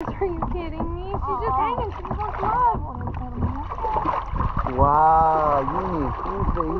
Are you kidding me? She's just hanging. She just wants love. Wow, Eunice, Eunice,